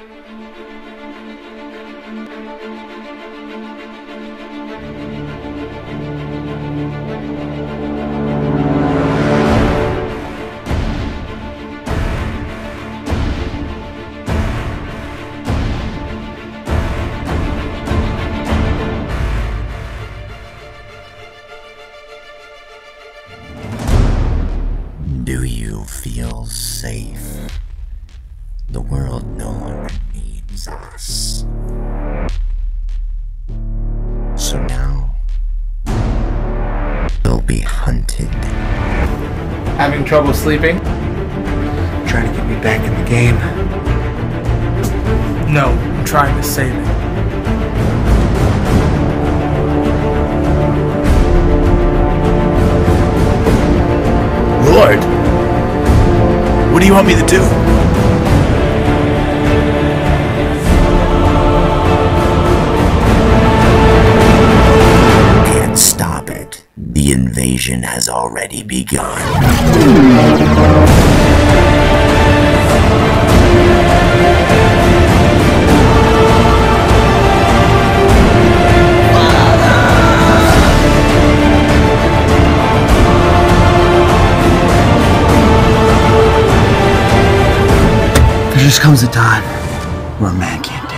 Do you feel safe? The world no longer needs us. So now, you'll be hunted. Having trouble sleeping? Trying to get me back in the game. No, I'm trying to save it. Lord, what do you want me to do? It. The invasion has already begun. There just comes a time where a man can't.